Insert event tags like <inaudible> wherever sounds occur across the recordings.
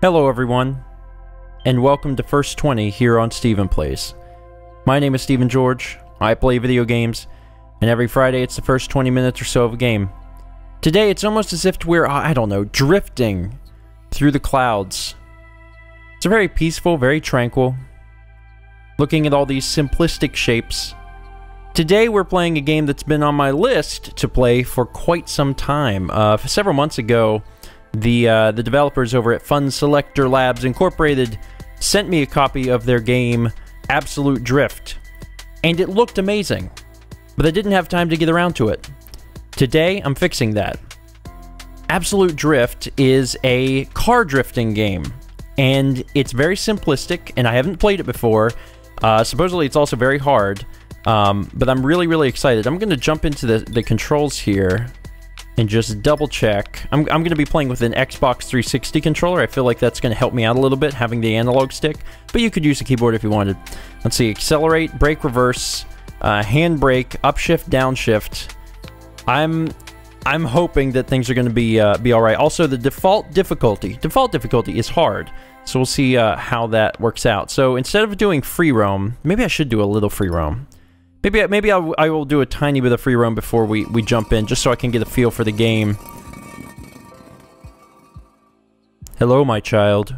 Hello, everyone, and welcome to First 20 here on Stephen Plays. My name is Stephen Georg. I play video games, and every Friday it's the first 20 minutes or so of a game. Today it's almost as if we're, I don't know, drifting through the clouds. It's very peaceful, very tranquil, looking at all these simplistic shapes. Today we're playing a game that's been on my list to play for quite some time. Uh, several months ago, the uh, the developers over at Funselektor Labs Incorporated sent me a copy of their game Absolute Drift, and it looked amazing, but I didn't have time to get around to it. Today, I'm fixing that. Absolute Drift is a car drifting game, and it's very simplistic, and I haven't played it before. Uh, supposedly, it's also very hard, um, but I'm really, really excited. I'm going to jump into the, the controls here and just double check. I'm, I'm going to be playing with an Xbox 360 controller. I feel like that's going to help me out a little bit, having the analog stick, but you could use a keyboard if you wanted. Let's see, accelerate, brake reverse, uh, hand brake, upshift, downshift. I'm I'm hoping that things are going to be uh, be all right. Also, the default difficulty, default difficulty is hard. So we'll see uh, how that works out. So instead of doing free roam, maybe I should do a little free roam. Maybe maybe I'll, I will do a tiny bit of free roam before we, we jump in, just so I can get a feel for the game. Hello, my child.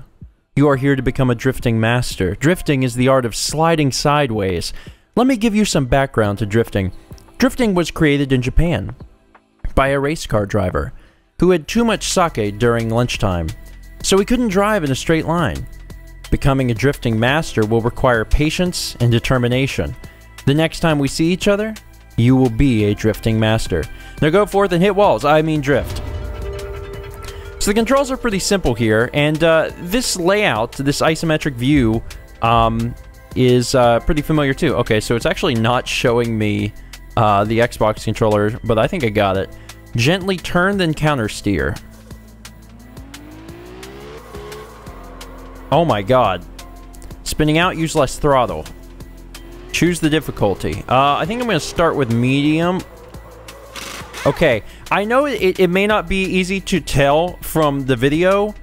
You are here to become a drifting master. Drifting is the art of sliding sideways. Let me give you some background to drifting. Drifting was created in Japan by a race car driver who had too much sake during lunchtime, so he couldn't drive in a straight line. Becoming a drifting master will require patience and determination. The next time we see each other, you will be a drifting master. Now go forth and hit walls, I mean drift. So the controls are pretty simple here, and uh, this layout, this isometric view, um, is uh, pretty familiar too. Okay, so it's actually not showing me uh, the Xbox controller, but I think I got it. Gently turn, then counter steer. Oh my god. Spinning out, use less throttle. Choose the difficulty. Uh, I think I'm going to start with medium. Okay, I know it, it may not be easy to tell from the video.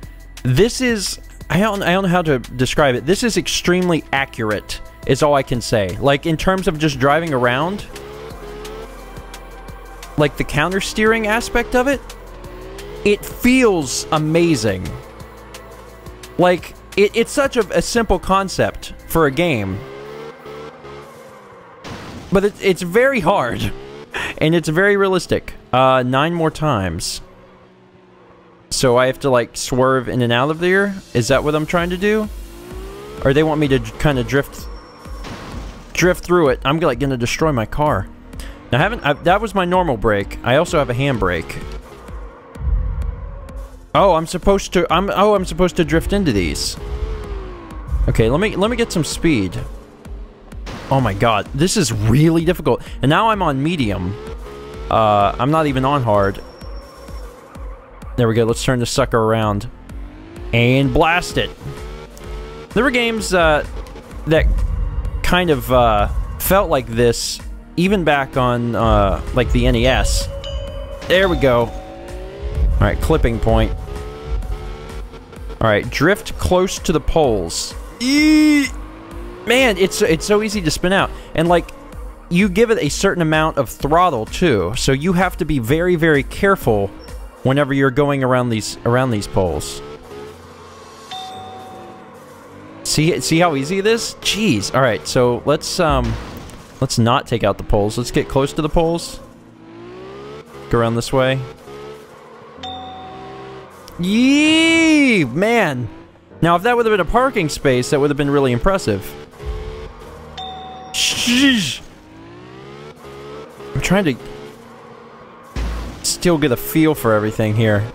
This is... I don't, I don't know how to describe it. This is extremely accurate, is all I can say. Like, in terms of just driving around, like the counter steering aspect of it, it feels amazing. Like, it, it's such a, a simple concept for a game but it, it's very hard. And it's very realistic. Uh, nine more times. So I have to, like, swerve in and out of there? Is that what I'm trying to do? Or they want me to kind of drift... Drift through it. I'm, like, gonna destroy my car. Now, I haven't... I, that was my normal brake. I also have a handbrake. Oh, I'm supposed to... I'm... Oh, I'm supposed to drift into these. Okay, let me... Let me get some speed. Oh my god, this is really difficult. And now I'm on medium. Uh, I'm not even on hard. There we go, let's turn the sucker around. And blast it. There were games uh, that kind of uh, felt like this, even back on uh, like the NES. There we go. Alright, clipping point. Alright, drift close to the poles. Eee! Man, it's it's so easy to spin out. And like you give it a certain amount of throttle too. So you have to be very very careful whenever you're going around these around these poles. See see how easy it is? Jeez. All right. So let's um let's not take out the poles. Let's get close to the poles. Go around this way. Yee, man. Now, if that would have been a parking space, that would have been really impressive. Sheesh. I'm trying to still get a feel for everything here.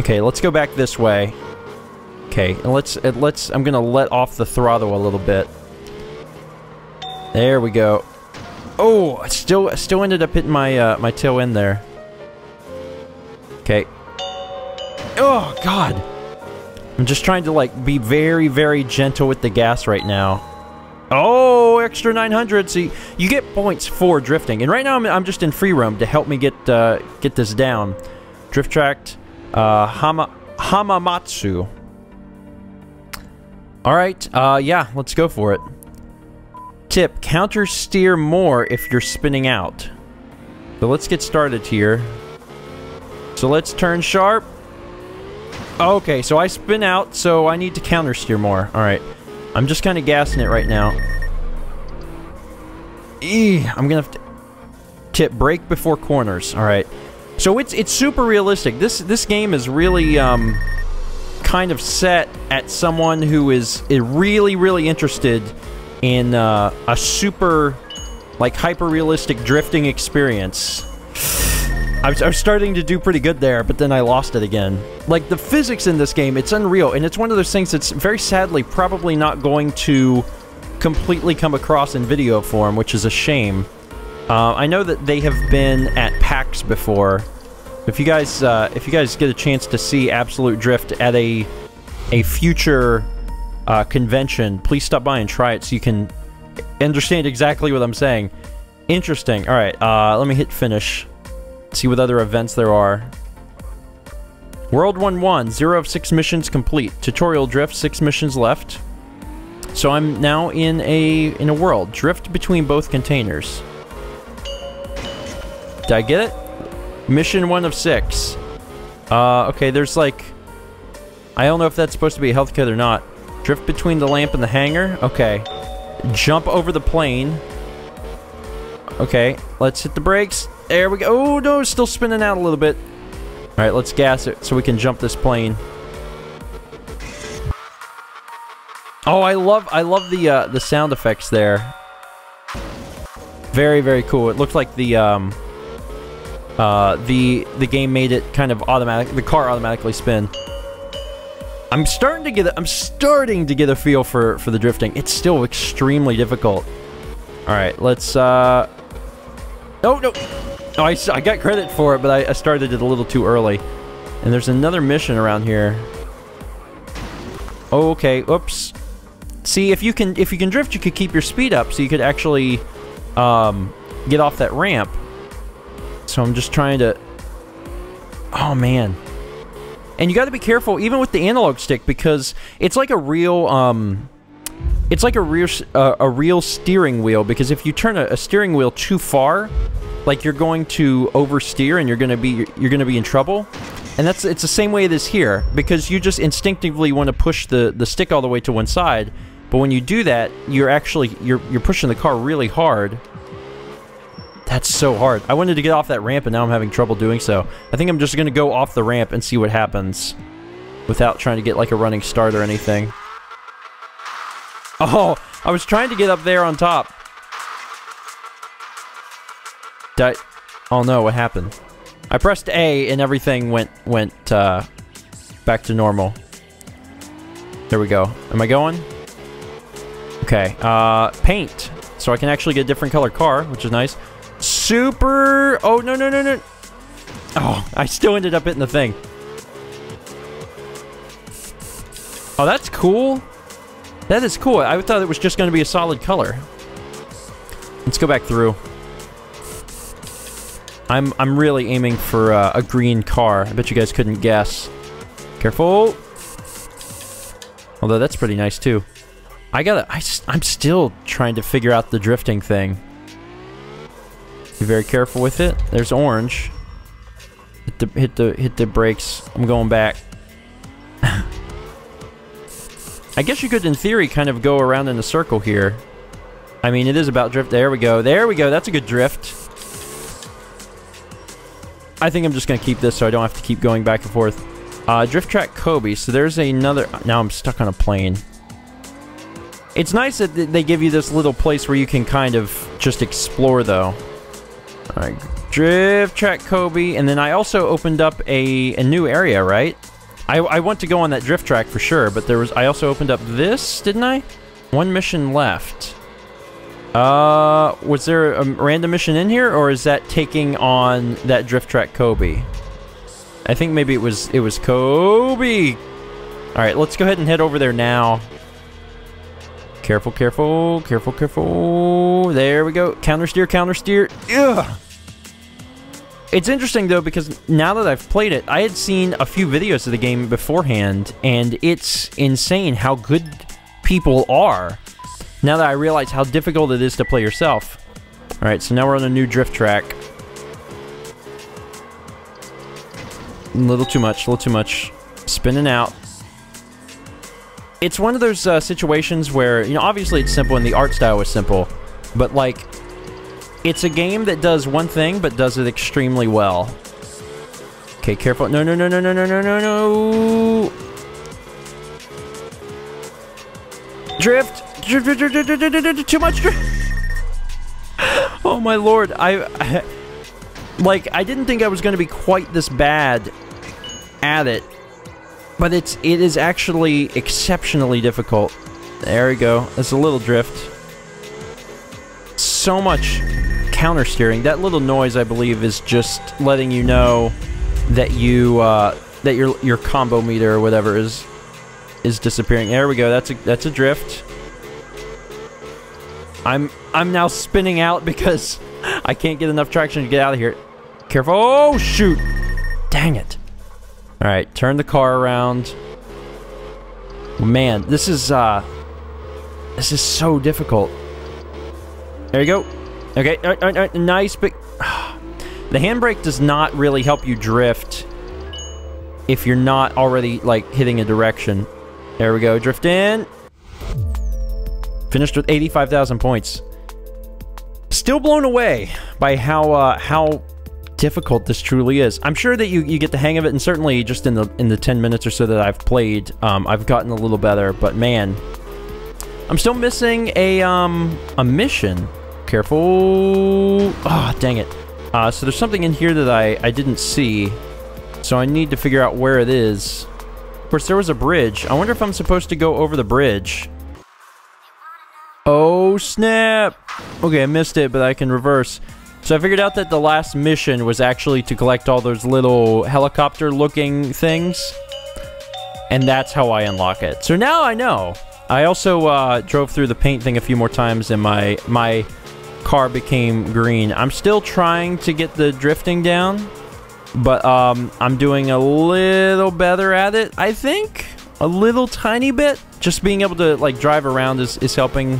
Okay, let's go back this way. Okay, and let's let's I'm gonna let off the throttle a little bit. There we go. Oh, I still still ended up hitting my uh, my tail end there. Okay. Oh God. I'm just trying to like be very very gentle with the gas right now. Oh, extra 900. See, you get points for drifting. And right now I'm, I'm just in free roam to help me get uh, get this down. Drift tracked. Uh, Hama, Hamamatsu. Alright, uh, yeah, let's go for it. Tip, counter steer more if you're spinning out. So let's get started here. So let's turn sharp. Okay, so I spin out, so I need to counter steer more. Alright. I'm just kind of gassing it right now. Eee, I'm gonna have to... Tip, brake before corners. Alright. So it's it's super realistic. This this game is really um, kind of set at someone who is, is really, really interested in uh, a super, like, hyper-realistic drifting experience. I was, I was, starting to do pretty good there, but then I lost it again. Like, the physics in this game, it's unreal, and it's one of those things that's very sadly probably not going to completely come across in video form, which is a shame. Uh, I know that they have been at PAX before. If you guys, uh, if you guys get a chance to see Absolute Drift at a a future uh, convention, please stop by and try it so you can understand exactly what I'm saying. Interesting. All right, uh, let me hit finish. See what other events there are. World 1-1, 0 of 6 missions complete. Tutorial drift, 6 missions left. So I'm now in a in a world. Drift between both containers. Did I get it? Mission 1 of 6. Uh, okay, there's like... I don't know if that's supposed to be a health kit or not. Drift between the lamp and the hangar. Okay. Jump over the plane. Okay, let's hit the brakes. There we go. Oh, no, it's still spinning out a little bit. All right, let's gas it so we can jump this plane. Oh, I love I love the uh, the sound effects there. Very very cool. It looked like the um uh the the game made it kind of automatic. The car automatically spin. I'm starting to get a, I'm starting to get a feel for for the drifting. It's still extremely difficult. All right, let's uh. Oh no! Oh, I, I got credit for it, but I, I started it a little too early. And there's another mission around here. Oh, okay. Oops. See, if you can if you can drift, you could keep your speed up, so you could actually um, get off that ramp. So I'm just trying to... Oh, man. And you got to be careful, even with the analog stick, because it's like a real... Um, it's like a real uh, a real steering wheel because if you turn a, a, steering wheel too far, like you're going to oversteer and you're going to be you're going to be in trouble. And that's it's the same way it is here because you just instinctively want to push the the stick all the way to one side, but when you do that, you're actually you're you're pushing the car really hard. That's so hard. I wanted to get off that ramp and now I'm having trouble doing so. I think I'm just going to go off the ramp and see what happens without trying to get like a running start or anything. Oh, I was trying to get up there on top. Did oh no, what happened? I pressed A and everything went went uh, back to normal. There we go. Am I going? Okay. Uh, paint. So I can actually get a different color car, which is nice. Super... Oh, no, no, no, no. Oh, I still ended up hitting the thing. Oh, that's cool. That is cool. I thought it was just going to be a solid color. Let's go back through. I'm I'm really aiming for uh, a green car. I bet you guys couldn't guess. Careful. Although that's pretty nice too. I gotta. I, I'm still trying to figure out the drifting thing. Be very careful with it. There's orange. Hit the hit the hit the brakes. I'm going back. I guess you could, in theory, kind of go around in a circle here. I mean, it is about drift. There we go. There we go. That's a good drift. I think I'm just going to keep this so I don't have to keep going back and forth. Uh, drift track Kobe. So there's another... Now I'm stuck on a plane. It's nice that they give you this little place where you can kind of just explore, though. Alright, drift track Kobe. And then I also opened up a, a new area, right? I, I want to go on that drift track for sure, but there was I also opened up this, didn't I? One mission left. Uh, was there a random mission in here, or is that taking on that drift track Kobe? I think maybe it was it was Kobe. All right, let's go ahead and head over there now. Careful, careful, careful, careful. There we go. Counter steer, counter steer. Ugh. It's interesting though because now that I've played it, I had seen a few videos of the game beforehand, and it's insane how good people are. Now that I realize how difficult it is to play yourself. All right, so now we're on a new drift track. A little too much, a little too much. Spinning out. It's one of those uh, situations where, you know, obviously it's simple and the art style is simple, but like, it's a game that does one thing but does it extremely well. Okay, careful. No, no, no, no, no, no, no, no, no. Drift. Too much drift. <laughs> oh my lord. I, I <laughs> like I didn't think I was going to be quite this bad at it. But it's it is actually exceptionally difficult. There we go. There's a little drift. So much counter steering. That little noise, I believe, is just letting you know that you uh, that your your combo meter or whatever is is disappearing. There we go. That's a that's a drift. I'm I'm now spinning out because <laughs> I can't get enough traction to get out of here. Careful. Oh shoot. Dang it. All right, turn the car around. Man, this is uh this is so difficult. There you go. Okay, all right, all right, nice but <sighs> the handbrake does not really help you drift if you're not already like hitting a direction. There we go. Drift in. Finished with 85,000 points. Still blown away by how uh, how difficult this truly is. I'm sure that you, you get the hang of it, and certainly just in the in the 10 minutes or so that I've played, um, I've gotten a little better. But man, I'm still missing a um a mission. Careful! Ah, oh, dang it. Uh, so there's something in here that I I didn't see, so I need to figure out where it is. Of course, there was a bridge. I wonder if I'm supposed to go over the bridge. Oh, snap! Okay, I missed it, but I can reverse. So I figured out that the last mission was actually to collect all those little helicopter-looking things. And that's how I unlock it. So now I know. I also uh, drove through the paint thing a few more times and my, my car became green. I'm still trying to get the drifting down. But um, I'm doing a little better at it, I think. A little tiny bit. Just being able to like drive around is, is helping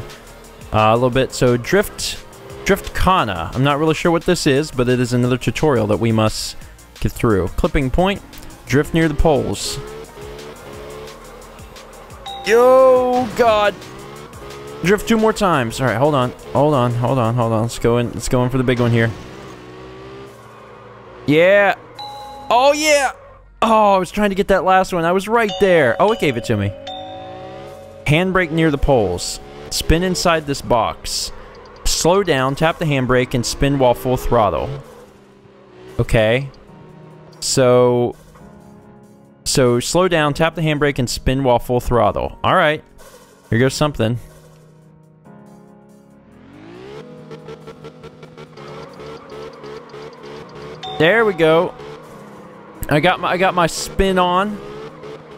uh, a little bit. So drift, drift Kana. I'm not really sure what this is, but it is another tutorial that we must get through. Clipping point, drift near the poles. Yo, God. Drift two more times. All right, hold on, hold on, hold on, hold on. Let's go in. Let's go in for the big one here. Yeah. Oh, yeah. Oh, I was trying to get that last one. I was right there. Oh, it gave it to me. Handbrake near the poles. Spin inside this box. Slow down, tap the handbrake, and spin while full throttle. Okay. So... So, slow down, tap the handbrake, and spin while full throttle. Alright. Here goes something. There we go. I got my I got my spin on.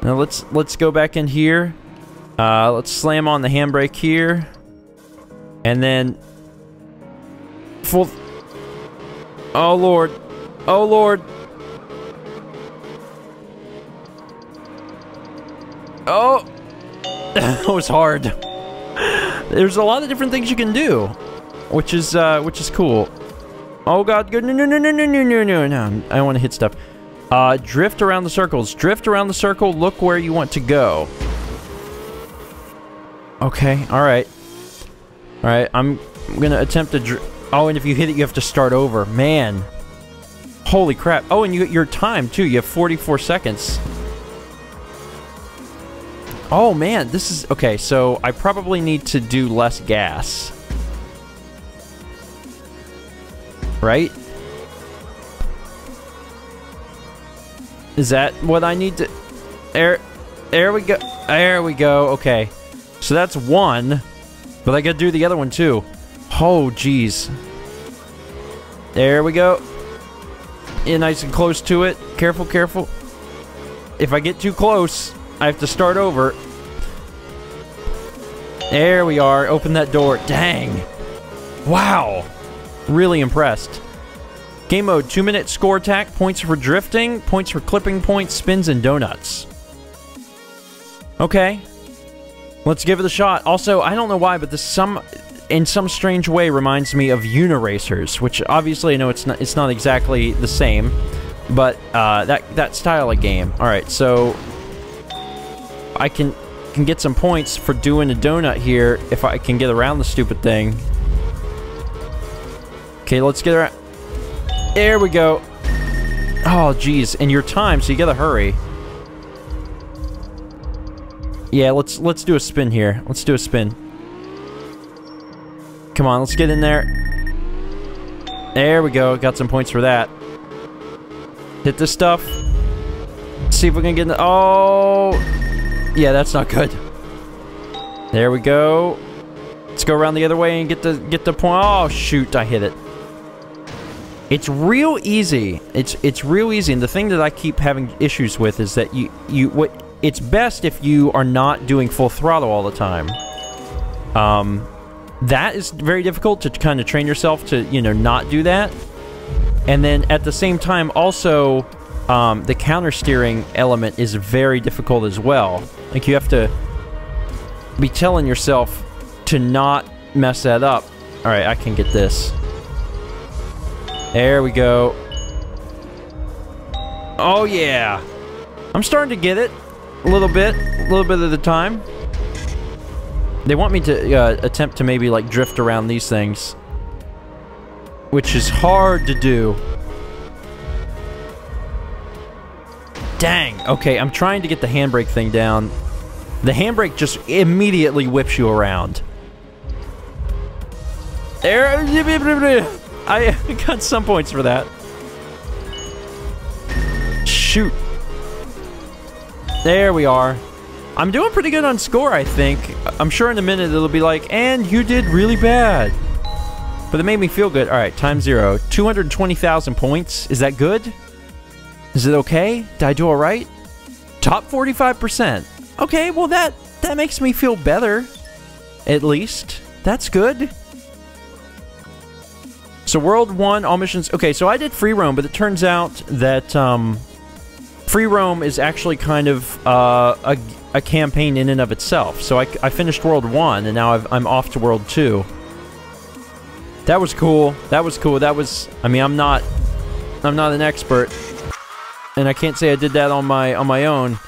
Now let's let's go back in here. Uh, let's slam on the handbrake here, and then full. Oh lord, oh lord. Oh, <laughs> that was hard. <laughs> There's a lot of different things you can do, which is uh, which is cool. Oh god. No, no, no, no, no, no, no, no. I don't want to hit stuff. Uh, drift around the circles. Drift around the circle. Look where you want to go. Okay, alright. Alright, I'm to attempt to... Oh, and if you hit it, you have to start over. Man. Holy crap. Oh, and you get your time, too. You have 44 seconds. Oh, man. This is... Okay, so I probably need to do less gas. Right? Is that what I need to... There, there we go. There we go. Okay. So that's one. But I gotta do the other one too. Oh, jeez. There we go. Yeah, nice and close to it. Careful, careful. If I get too close, I have to start over. There we are. Open that door. Dang. Wow. Really impressed. Game mode, two minute score attack, points for drifting, points for clipping points, spins, and donuts. Okay. Let's give it a shot. Also, I don't know why, but this some in some strange way reminds me of Uniracers, which obviously I know it's not it's not exactly the same, but uh, that that style of game. All right, so I can can get some points for doing a donut here if I can get around the stupid thing. Okay, let's get around. There we go. Oh, geez, and your time, so you gotta hurry. Yeah, let's let's do a spin here. Let's do a spin. Come on, let's get in there. There we go. Got some points for that. Hit this stuff. See if we can get in the... Oh! Yeah, that's not good. There we go. Let's go around the other way and get the get the point. Oh, shoot. I hit it. It's real easy. It's it's real easy. And the thing that I keep having issues with is that you you what it's best if you are not doing full throttle all the time. Um, that is very difficult to kind of train yourself to, you know, not do that. And then at the same time, also, um, the counter steering element is very difficult as well. Like, you have to be telling yourself to not mess that up. Alright, I can get this. There we go. Oh, yeah. I'm starting to get it. A little bit. A little bit of the time. They want me to uh, attempt to maybe like drift around these things. Which is hard to do. Dang. Okay, I'm trying to get the handbrake thing down. The handbrake just immediately whips you around. There. I got some points for that. Shoot. There we are. I'm doing pretty good on score, I think. I'm sure in a minute it'll be like, and you did really bad. But it made me feel good. All right, time zero. 220,000 points. Is that good? Is it okay? Did I do all right? Top 45%. Okay, well that that makes me feel better. At least. That's good. So World 1, all missions... Okay, so I did free roam, but it turns out that um, free roam is actually kind of uh, a, a campaign in and of itself. So I, I finished World 1, and now i am off to World 2. That was cool. That was cool. That was... I mean, I'm not... I'm not an expert. And I can't say I did that on my on my own.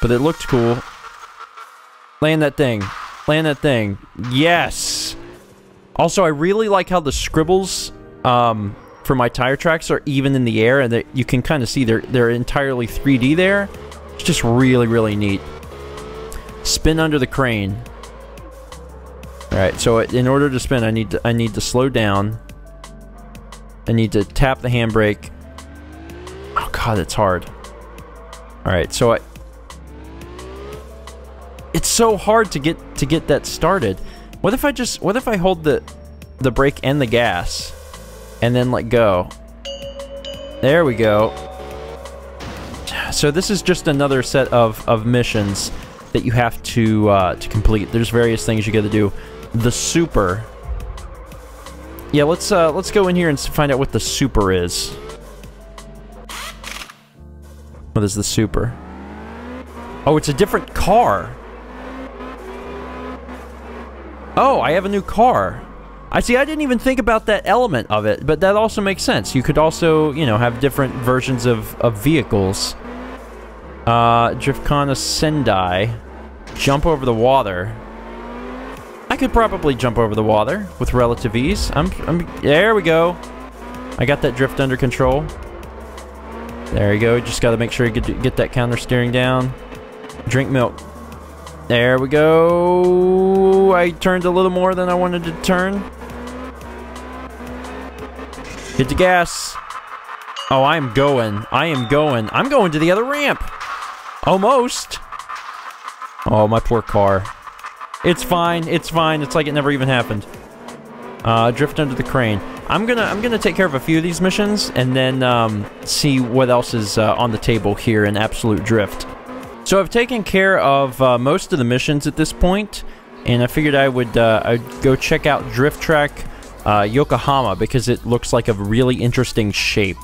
But it looked cool. Land that thing. Land that thing. Yes! Also, I really like how the scribbles um, for my tire tracks are even in the air, and that you can kind of see they're, they're entirely 3D there. It's just really, really neat. Spin under the crane. Alright, so in order to spin, I need to, I need to slow down. I need to tap the handbrake. Oh god, it's hard. Alright, so I... It's so hard to get to get that started. What if I just... What if I hold the, the brake and the gas? And then let go? There we go. So this is just another set of, of missions that you have to uh, to complete. There's various things you got to do. The super. Yeah, let's uh, let's go in here and find out what the super is. What is the super? Oh, it's a different car. Oh, I have a new car. I see, I didn't even think about that element of it, but that also makes sense. You could also, you know, have different versions of, of vehicles. Uh, Driftkana Sendai. Jump over the water. I could probably jump over the water with relative ease. I'm, I'm, there we go. I got that drift under control. There you go. Just got to make sure you get, get that counter steering down. Drink milk. There we go. I turned a little more than I wanted to turn. Hit the gas. Oh, I'm going. I am going. I'm going to the other ramp. Almost. Oh, my poor car. It's fine. It's fine. It's like it never even happened. Uh, drift under the crane. I'm gonna I'm gonna take care of a few of these missions and then um, see what else is uh, on the table here in Absolute Drift. So I've taken care of uh, most of the missions at this point, and I figured I would uh, I'd go check out Drift Track uh, Yokohama because it looks like a really interesting shape.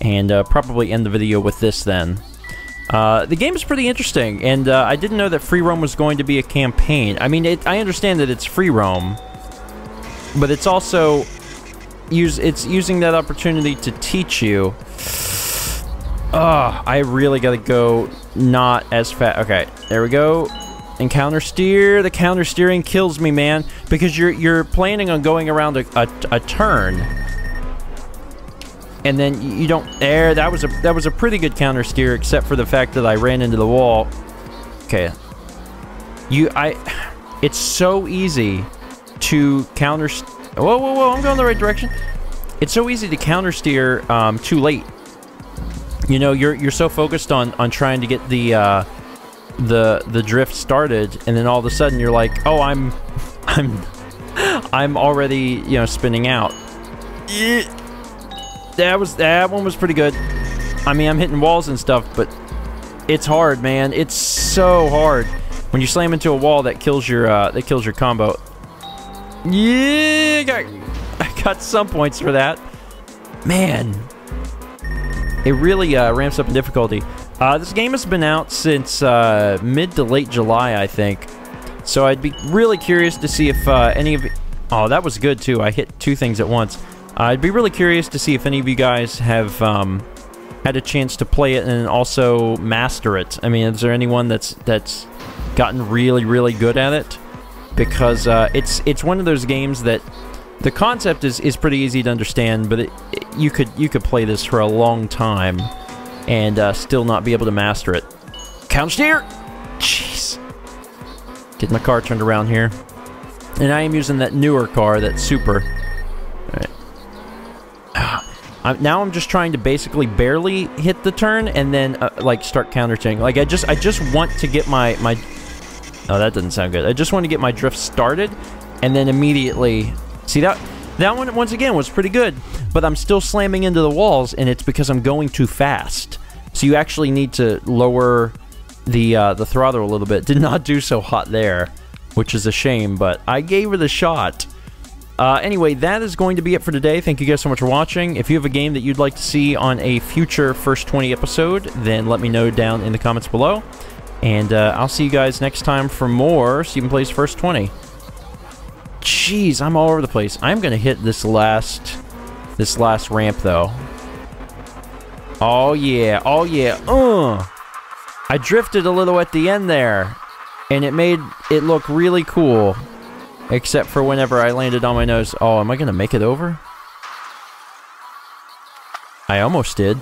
And uh, probably end the video with this then. Uh, the game is pretty interesting, and uh, I didn't know that free roam was going to be a campaign. I mean, it, I understand that it's free roam, but it's also use it's using that opportunity to teach you. Oh, I really gotta go not as fast. Okay, there we go. And counter steer. The counter steering kills me, man, because you're you're planning on going around a, a, a turn and then you don't there that was a that was a pretty good counter steer except for the fact that I ran into the wall okay you I it's so easy to counter whoa whoa whoa I'm going the right direction it's so easy to counter steer um, too late you know you're you're so focused on on trying to get the uh, the the drift started and then all of a sudden you're like oh I'm I'm I'm already you know spinning out that was that one was pretty good. I mean, I'm hitting walls and stuff, but it's hard, man. It's so hard when you slam into a wall that kills your uh, that kills your combo. Yeah, got, I got some points for that. Man, it really uh, ramps up in difficulty. Uh, this game has been out since uh, mid to late July, I think. So I'd be really curious to see if uh, any of... Oh, that was good, too. I hit two things at once. I'd be really curious to see if any of you guys have um, had a chance to play it and also master it. I mean, is there anyone that's that's gotten really, really good at it? Because uh, it's it's one of those games that the concept is, is pretty easy to understand, but you could you could play this for a long time and uh, still not be able to master it. Count steer! Jeez. Get my car turned around here. And I am using that newer car, that Super. I'm, now I'm just trying to basically barely hit the turn and then uh, like start counter Like I just I just want to get my my Oh, that doesn't sound good. I just want to get my drift started and then immediately see that that one once again was pretty good, but I'm still slamming into the walls and it's because I'm going too fast. So you actually need to lower the uh, the throttle a little bit. Did not do so hot there, which is a shame, but I gave it a shot. Uh, anyway, that is going to be it for today. Thank you guys so much for watching. If you have a game that you'd like to see on a future First 20 episode, then let me know down in the comments below. And uh, I'll see you guys next time for more Stephen Plays First 20. Jeez, I'm all over the place. I'm to hit this last, this last ramp, though. Oh, yeah. Oh, yeah. Uh. I drifted a little at the end there. And it made it look really cool. Except for whenever I landed on my nose. Oh, am I to make it over? I almost did.